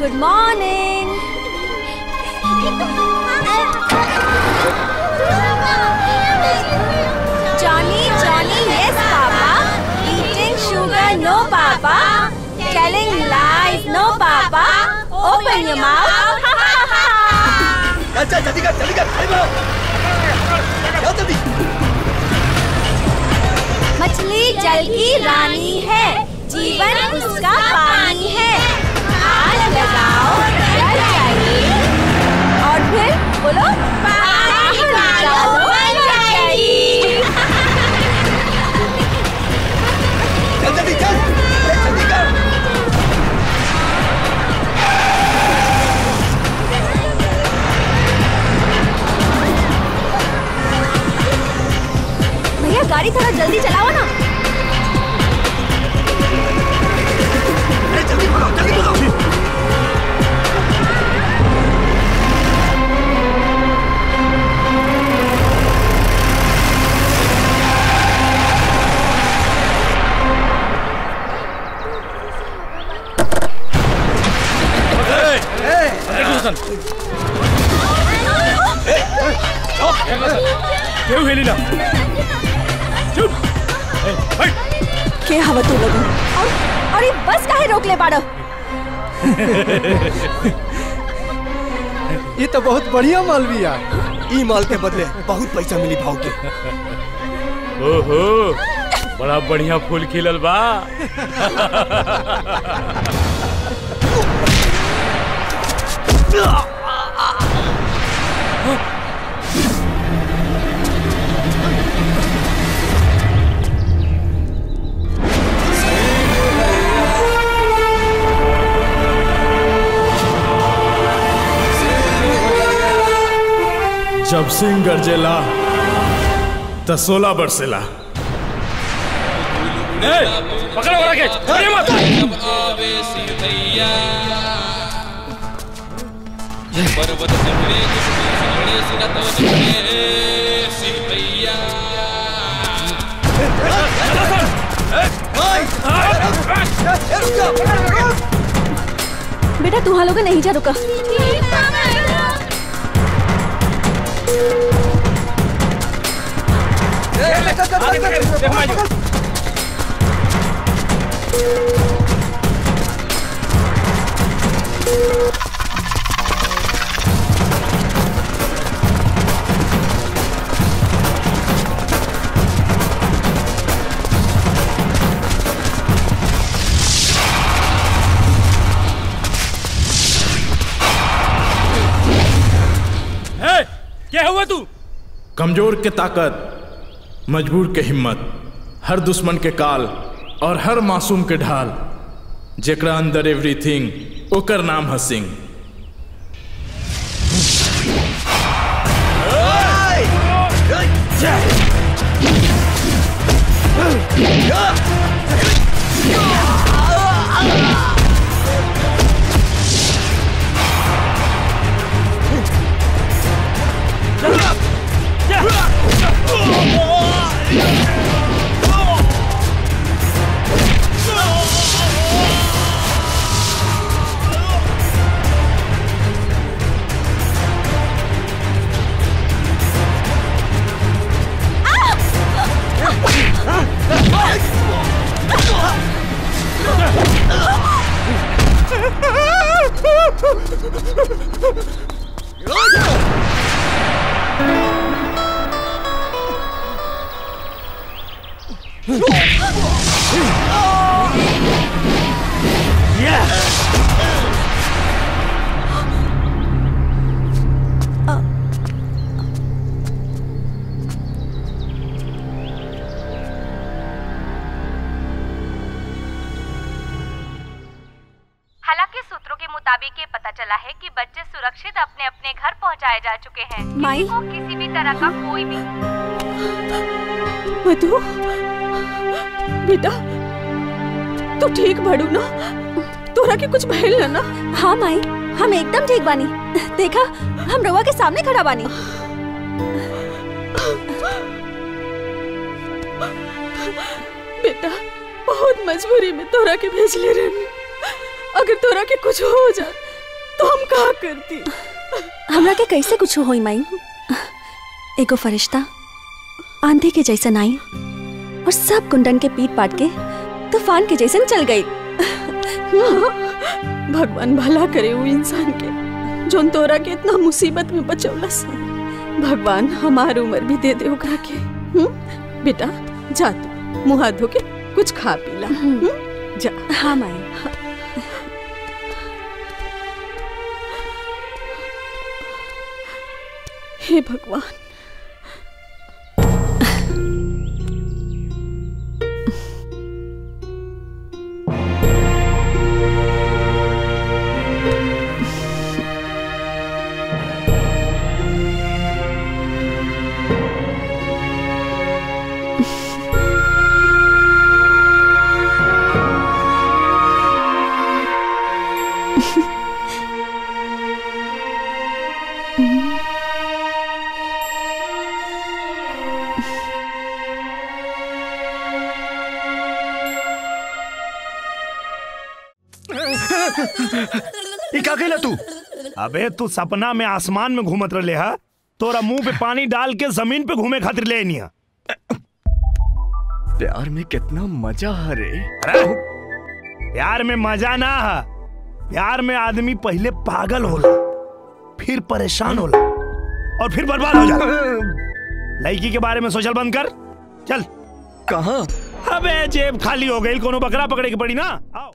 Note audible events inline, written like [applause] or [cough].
Good morning Johnny, Johnny, yes, Papa. Eating sugar, no, Papa. Telling lies, no, Papa. Open your mouth. चल जल्दी कर जल्दी कर अरे बोलो चल जल्दी मछली जल की रानी है, जीवन उसका पानी है। आग लगाओ जल चाहिए और फिर बोलो, पानी गाड़ी थोड़ा जल्दी चलाओ ना जल्दी भगाओ जल्दी भगाओ केहू हेली ना चुप ए, बैठ के हवा तू लोगन और ये बस काहे रोक ले पाड़ो ये तो बहुत बढ़िया माल भी है। ई माल के बदले बहुत पैसा मिली भाव के ओहो बड़ा बढ़िया फूल खिलल बा। [laughs] जब सिंह गरजेला त सोलह बरसेला। ए, पकड़ो वाला के छोड़िए मत। बेटा तू लोग नहीं जा रुका। ¡Desmayo! क्या हुआ तू? कमज़ोर के ताकत मजबूर के हिम्मत हर दुश्मन के काल और हर मासूम के ढाल जेकरा अंदर एवरीथिंग ओकर नाम है सिंह। Yeah! चला है कि बच्चे सुरक्षित अपने अपने घर पहुँचाए जा चुके हैं। माई? किसी को किसी भी तरह का कोई भी मधु? बेटा तू ठीक भड़ू ना? तोरा के कुछ भइल ना ना? हाँ माई हम एकदम ठीक बानी। देखा हम रवा के सामने खड़ा बानी। बेटा बहुत मजबूरी में तोरा के भेज ले रहे। अगर तोरा के कुछ हो जा तो हम कहा करती? हमरा के कैसे कुछ होई माई? एगो फरिश्ता आंधी के जैसन आई और सब कुंडन के पीट पाट के तूफ़ान के जैसन चल गई। भगवान भला करे वो इंसान के जोन तोरा के इतना मुसीबत में बचौलस भगवान हमार उम्र भी दे दे ओकरा के हुँ? बेटा जा तू मुँह धो के कुछ खा पी ला जा। हाँ माई। हे भगवान। का कहला तू? अबे तू सपना में आसमान में घूमत रहे हा तोरा मुँह पे पानी डाल के ज़मीन पे घूमे खातिर ले निया प्यार में कितना मज़ा है रे। प्यार में मज़ा ना है प्यार में आदमी पहले पागल होला फिर परेशान होला और फिर बर्बाद हो जाला। लड़की के बारे में सोचल बंद कर चल। कहाँ? अबे जेब खाली हो गई कोनो बकरा पकड़े के पड़ी ना? आओ।